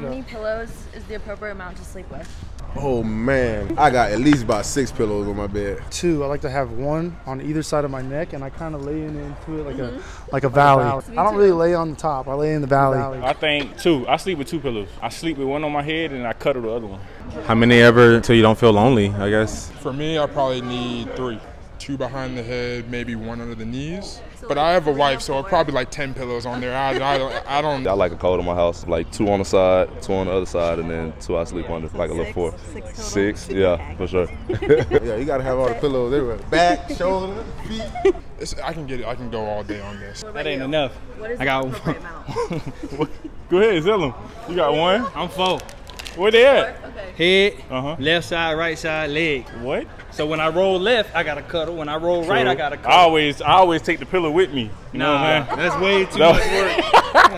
How many pillows is the appropriate amount to sleep with? Oh man, I got at least about six pillows on my bed. Two. I like to have one on either side of my neck, and I kind of lay in into it like a mm-hmm. like a valley. Me I don't really lay on the top. I lay in the valley. I think two. I sleep with two pillows. I sleep with one on my head and I cuddle the other one. How many ever until you don't feel lonely? I guess. For me, I probably need three. Two behind the head, maybe one under the knees. But I have a wife, so I probably like 10 pillows on there. I, I, don't, I don't. I like a cold in my house, like two on the side, two on the other side, and then two I sleep under, like a little four. Six? Six, yeah, for sure. Yeah, you gotta have all the pillows everywhere. Back, shoulder, feet. It's, I can get it. I can go all day on this. That ain't you? enough. What is I got one. appropriate? Go ahead, tell them. You got one? I'm four. Where they at? Head, Uh-huh. left side, right side, leg. What? So when I roll left, I got to cuddle. When I roll right, I got to cuddle. I always, I always take the pillow with me. You know what I'm that's way too No. much work.